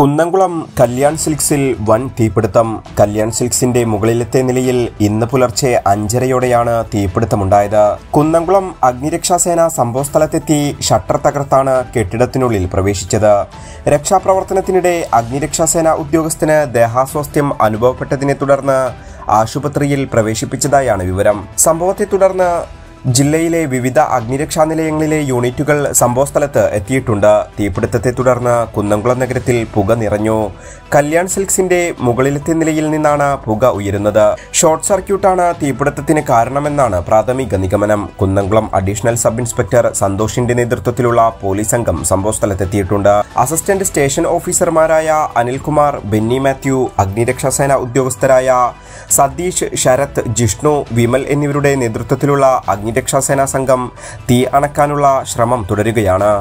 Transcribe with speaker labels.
Speaker 1: കുന്നംകുളം കല്യാൺ സിൽക്സിൽ വൻ തീപിടുത്തം. കല്യാൺ സിൽക്സിന്റെ മുകളിലത്തെ നിലയിൽ ഇന്ന് പുലർച്ചെ അഞ്ചരയോടെയാണ് തീപിടുത്തമുണ്ടായത്. കുന്നംകുളം അഗ്നിരക്ഷാസേന സംഭവസ്ഥലത്തെത്തി ഷട്ടർ തകർത്താണ് കെട്ടിടത്തിനുള്ളിൽ പ്രവേശിച്ചത്. രക്ഷാപ്രവർത്തനത്തിനിടെ അഗ്നിരക്ഷാസേന ഉദ്യോഗസ്ഥന് ദേഹാസ്വാസ്ഥ്യം അനുഭവപ്പെട്ടതിനെ തുടർന്ന് ആശുപത്രിയിൽ പ്രവേശിപ്പിച്ചതായാണ് വിവരം. സംഭവത്തെ തുടർന്ന് ജില്ലയിലെ വിവിധ അഗ്നിരക്ഷാ നിലയങ്ങളിലെ യൂണിറ്റുകൾ സംഭവസ്ഥലത്ത് എത്തിയിട്ടുണ്ട്. തീപിടുത്തത്തെ തുടർന്ന് കുന്നംകുളം നഗരത്തിൽ പുക നിറഞ്ഞു. കല്യാൺ സിൽക്സിന്റെ മുകളിലത്തെ നിലയിൽ നിന്നാണ് പുക ഉയരുന്നത്. ഷോർട്ട് സർക്യൂട്ടാണ് തീപിടുത്തത്തിന് കാരണമെന്നാണ് പ്രാഥമിക നിഗമനം. കുന്നംകുളം അഡീഷണൽ സബ് ഇൻസ്പെക്ടർ സന്തോഷിന്റെ നേതൃത്വത്തിലുള്ള പോലീസ് സംഘം സംഭവസ്ഥലത്തെത്തിയിട്ടുണ്ട് അസിസ്റ്റന്റ് സ്റ്റേഷൻ ഓഫീസർമാരായ അനിൽകുമാർ ബെന്നി മാത്യു അഗ്നിരക്ഷാ സേന ഉദ്യോഗസ്ഥരായ സതീഷ് ശരത് ജിഷ്ണു വിമൽ എന്നിവരുടെ നേതൃത്വത്തിലുള്ള അഗ്നിരക്ഷാസേനാ സംഘം തീ അണക്കാനുള്ള ശ്രമം തുടരുകയാണ്.